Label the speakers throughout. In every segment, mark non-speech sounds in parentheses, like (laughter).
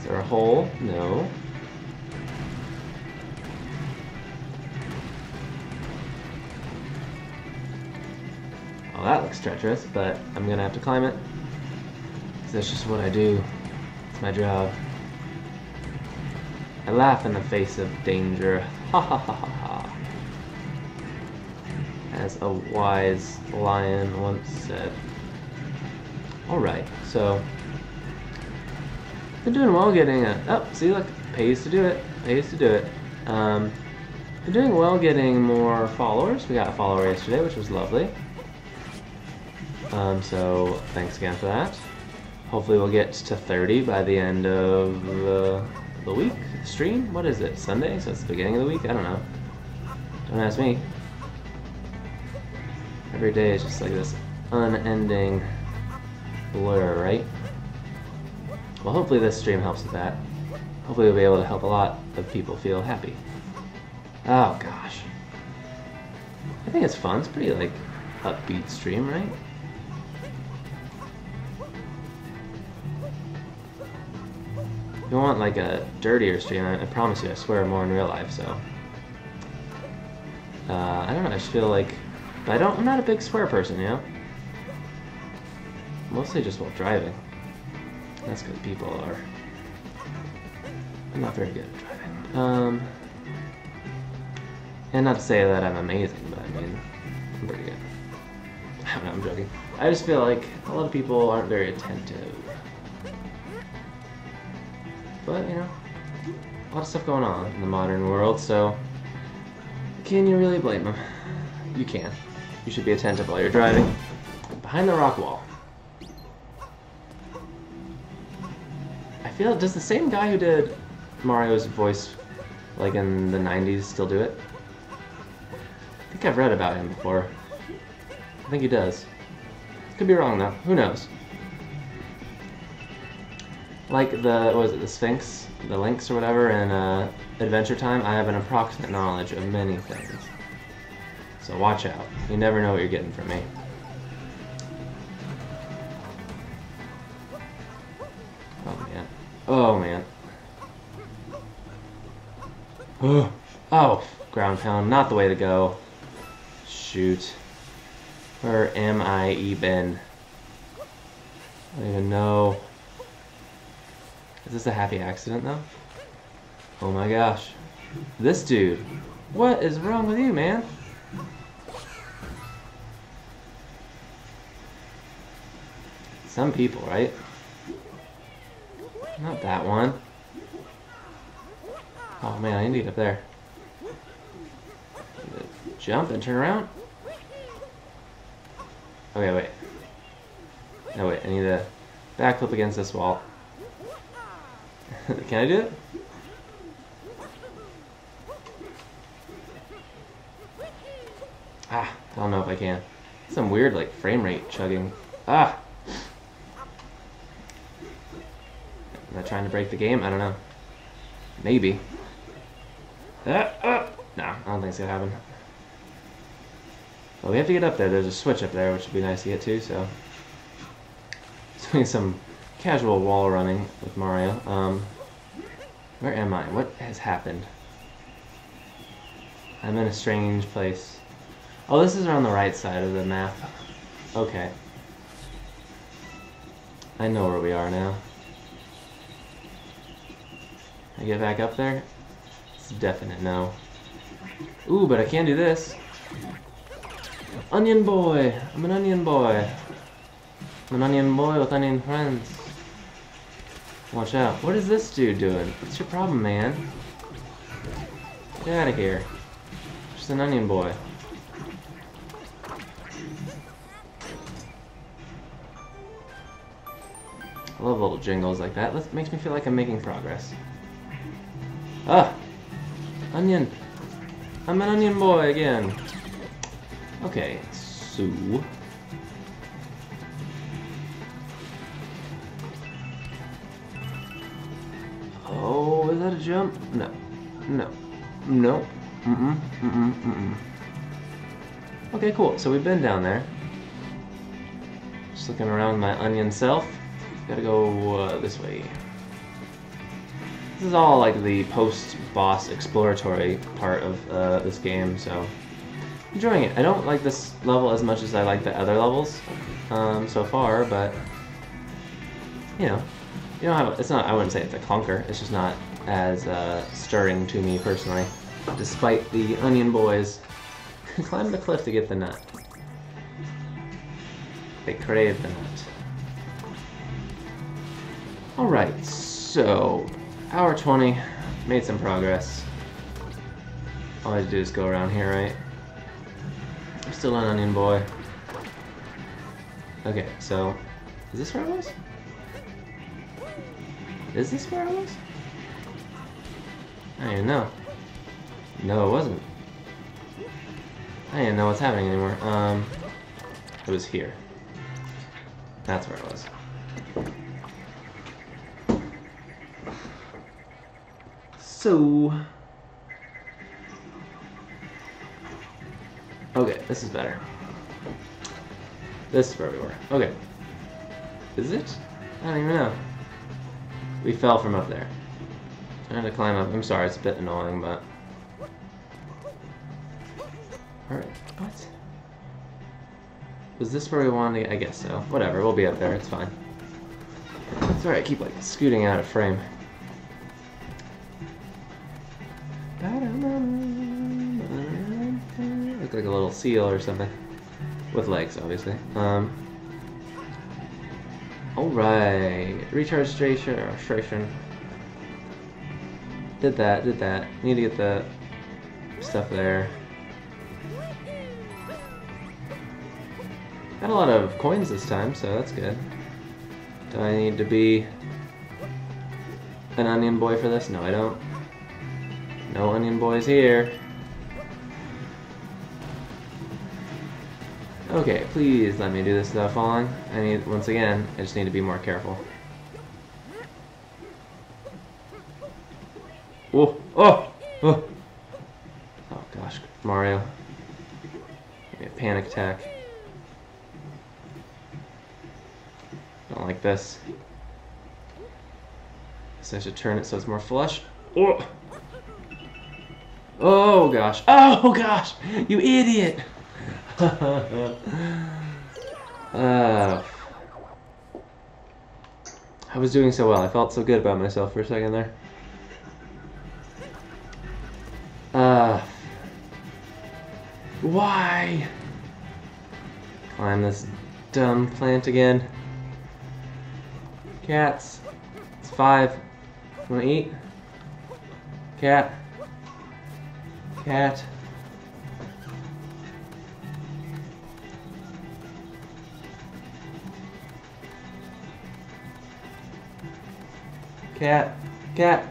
Speaker 1: Is there a hole? No. Oh, that looks treacherous, but I'm gonna have to climb it. 'Cause that's just what I do. It's my job. I laugh in the face of danger. Ha ha ha ha ha. As a wise lion once said. Alright, so. Been doing well getting a. Oh, see, look. Pays to do it. Pays to do it. Um, been doing well getting more followers. We got a follower yesterday, which was lovely. Um, so, thanks again for that. Hopefully, we'll get to 30 by the end of uh, the week stream. What is it? Sunday? So it's the beginning of the week? I don't know. Don't ask me. Every day is just like this unending blur, right? Well, hopefully this stream helps with that. Hopefully we'll be able to help a lot of people feel happy. Oh gosh. I think it's fun. It's pretty like upbeat stream, right? If you want like a dirtier stream, I, I promise you, I swear more in real life. So uh, I don't know. I just feel like, I don't. I'm not a big swear person, you know. Mostly just while driving. That's because people are. I'm not very good at driving. Um, and not to say that I'm amazing, but I mean, I'm pretty good. I don't know, I'm joking. I just feel like a lot of people aren't very attentive. But, you know, a lot of stuff going on in the modern world, so can you really blame them? You can. You should be attentive while you're driving. Behind the rock wall. Feel, does the same guy who did Mario's voice, like in the 90s, still do it? I think I've read about him before. I think he does. Could be wrong though. Who knows? Like the what was it, the Sphinx, the Lynx or whatever in uh, Adventure Time. I have an approximate knowledge of many things. So watch out. You never know what you're getting from me. Oh man. Oh, ground pound, not the way to go. Shoot. Where am I even? I don't even know. Is this a happy accident though? Oh my gosh. This dude. What is wrong with you, man? Some people, right? Not that one. Oh man, I need get up there. Jump and turn around. Okay, wait. No, wait, I need to backflip against this wall. (laughs) Can I do it? Ah, I don't know if I can. Some weird, like, frame rate chugging. Ah! Am I trying to break the game? I don't know. Maybe. Ah, ah. No, I don't think it's gonna happen. Well, we have to get up there. There's a switch up there, which would be nice to get to, so... (laughs) Doing some casual wall running with Mario. Um, where am I? What has happened? I'm in a strange place. Oh, this is on the right side of the map. Okay. I know where we are now. I get back up there? It's definite no. Ooh, but I can do this. Onion boy! I'm an onion boy. I'm an onion boy with onion friends. Watch out. What is this dude doing? What's your problem, man? Get out of here. Just an onion boy. I love little jingles like that. That makes me feel like I'm making progress. Ah! Onion! I'm an onion boy again. Okay, so... Oh, is that a jump? No. No. No. Mm-mm. Mm-mm. Mm-mm. Okay, cool. So we've been down there. Just looking around my onion self. Gotta go uh, this way. This is all like the post-boss exploratory part of uh, this game, so enjoying it. I don't like this level as much as I like the other levels um, so far, but you know, you don't have. It's not. I wouldn't say it's a clunker. It's just not as uh, stirring to me personally, despite the Onion Boys (laughs) climb the cliff to get the nut. They crave the nut. Alright, so hour 20, made some progress. All I have to do is go around here, right? I'm still an onion boy. Okay, so is this where I was? Is this where I was? I don't even know. No, it wasn't. I didn't know what's happening anymore. Um, it was here. That's where I was. So... Okay, this is better. This is where we were. Okay. Is it? I don't even know. We fell from up there. Trying to climb up. I'm sorry, it's a bit annoying, but... Alright, what? Was this where we wanted to I guess so. Whatever, we'll be up there, it's fine. It's alright, keep like scooting out of frame. Look like a little seal or something. With legs, obviously. Um, Alright. Recharge station. Station. Did that, did that. Need to get the stuff there. Got a lot of coins this time, so that's good. Do I need to be an onion boy for this? No, I don't. No onion boys here. Okay, please let me do this without falling. I need, once again, I just need to be more careful. Oh, oh, oh. Oh gosh, Mario. Panic attack. Don't like this. So I should turn it so it's more flush. Oh! Oh gosh. Oh gosh! You idiot! Uh, I was doing so well. I felt so good about myself for a second there. Uh, why? Climb this dumb plant again. Cats. It's five. Wanna eat? Cat. Cat. Cat. Cat.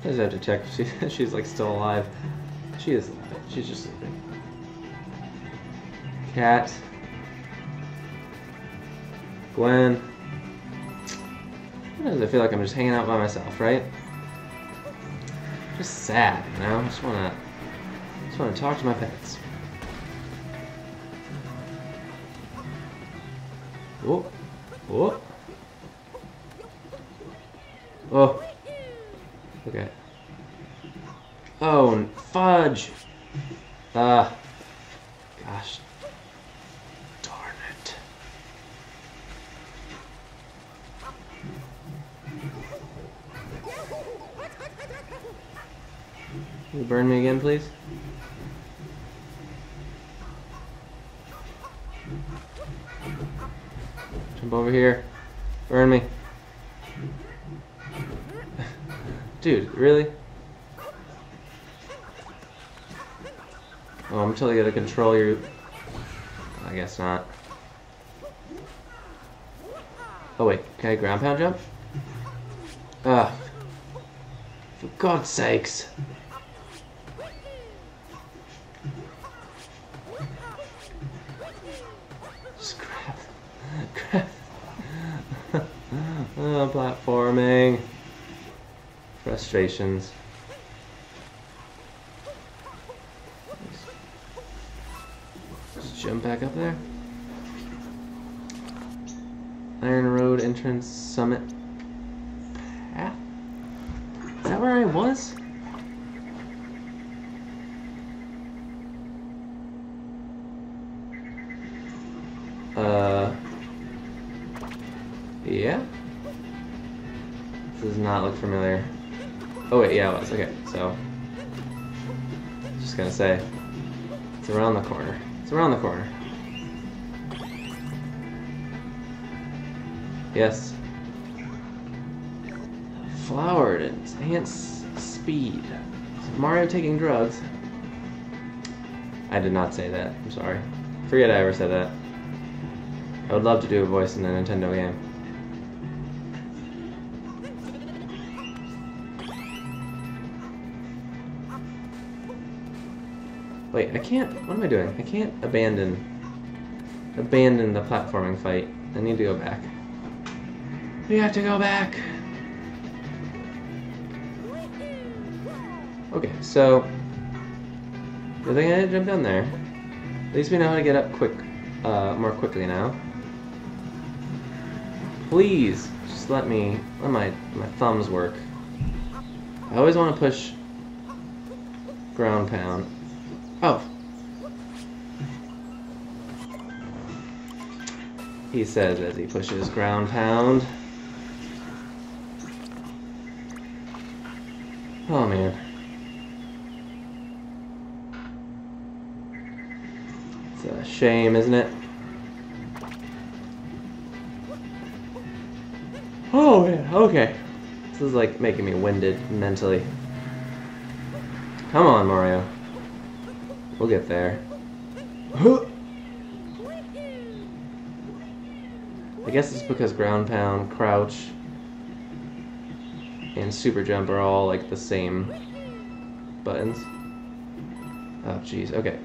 Speaker 1: I just have to check if she, she's like still alive. She is alive. She's just sleeping. Cat. Gwen. Sometimes I feel like I'm just hanging out by myself, right? Just sad, you know? I just wanna just wanna talk to my pets. Oh. Oh. Oh. Okay. Oh, fudge! Ah. gosh. Darn it. Can you burn me again, please? Jump over here. Burn me. Dude, really? Oh, I'm totally gonna control your... I guess not. Oh wait, can I ground pound jump? Ah. For God's sakes. Frustrations. Just jump back up there. Iron Road entrance summit path. that where I was? Uh. Yeah? This does not look familiar. Yeah, it was. Okay, so. Just gonna say. It's around the corner. It's around the corner. Yes. Flowered to enhance speed. Is Mario taking drugs? I did not say that. I'm sorry. Forget I ever said that. I would love to do a voice in a Nintendo game. Wait, I can't. What am I doing? I can't abandon. Abandon the platforming fight. I need to go back. We have to go back. Okay, so. I think I had to jump down there. At least we know how to get up quick, uh, more quickly now. Please, just let me, let my, my thumbs work. I always want to push ground pound. Oh. He says as he pushes ground pound. Oh man. It's a shame, isn't it? Oh okay. This is like making me winded mentally. Come on, Mario. We'll get there. (gasps) I guess it's because ground pound, crouch, and super jump are all like the same buttons. Oh jeez, okay.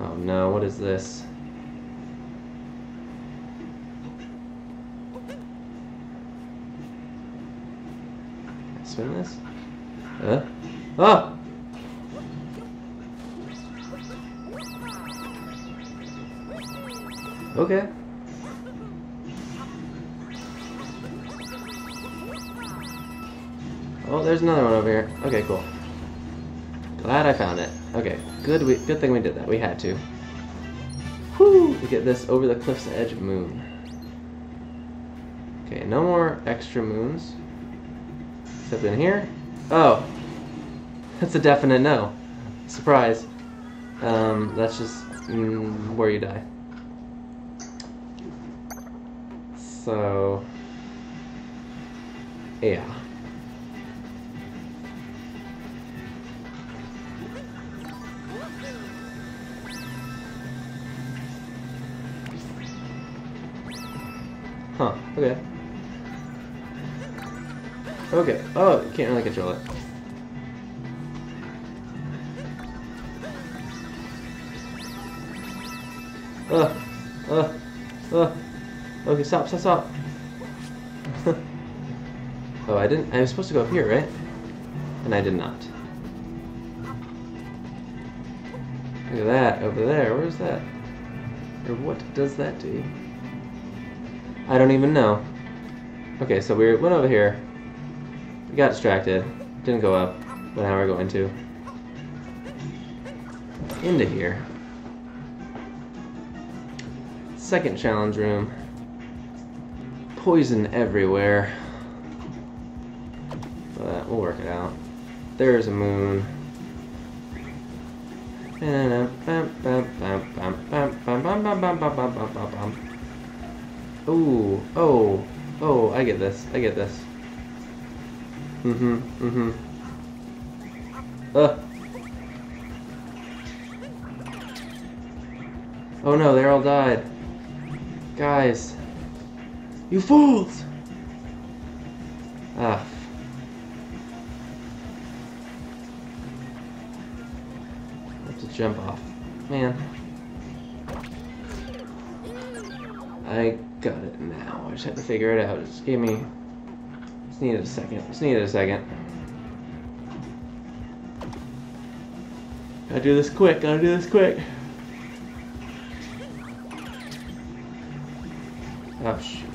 Speaker 1: Oh no, what is this? Spin this? Uh? Ah! Okay. Oh, there's another one over here. Okay, cool. Glad I found it. Okay, good. We, good thing we did that. We had to. Whoo! To get this over the cliff's edge moon. Okay, no more extra moons. Except in here. Oh, (laughs) that's a definite no. Surprise. Um, that's just mm, where you die. So, yeah. Huh, okay. Okay, oh, can't really control it. Ugh, ugh, ugh. Okay, stop, stop, stop. (laughs) oh, I didn't, I was supposed to go up here, right? And I did not. Look at that, over there, where's that? Or what does that do? I don't even know. Okay, so we went over here. We got distracted. Didn't go up. But now we're going to. Into here. Second challenge room. Poison everywhere. But we'll work it out. There's a moon. Ooh, oh, oh, I get this, I get this. Mm-hmm, mm-hmm. Ugh. Oh no, they all died. Guys. You fools! Ah. Have to jump off. Man. I got it now. I just had to figure it out. Just give me... Just needed a second. Just needed a second. Gotta do this quick. Gotta do this quick. Oh, shoot.